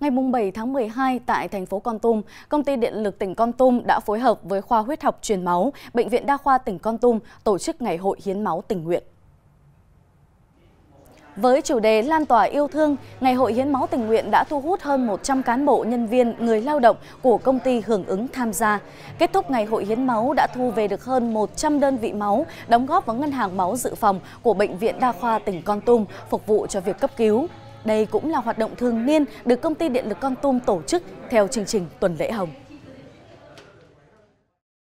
Ngày 7 tháng 12 tại thành phố Con Tum, Công ty Điện lực tỉnh Con Tum đã phối hợp với khoa huyết học truyền máu, Bệnh viện Đa khoa tỉnh Con Tum tổ chức Ngày hội hiến máu tình nguyện. Với chủ đề Lan tỏa yêu thương, Ngày hội hiến máu tình nguyện đã thu hút hơn 100 cán bộ, nhân viên, người lao động của công ty hưởng ứng tham gia. Kết thúc Ngày hội hiến máu đã thu về được hơn 100 đơn vị máu, đóng góp vào ngân hàng máu dự phòng của Bệnh viện Đa khoa tỉnh Con Tum, phục vụ cho việc cấp cứu. Đây cũng là hoạt động thường niên được công ty điện lực Con Tum tổ chức theo chương trình tuần lễ hồng.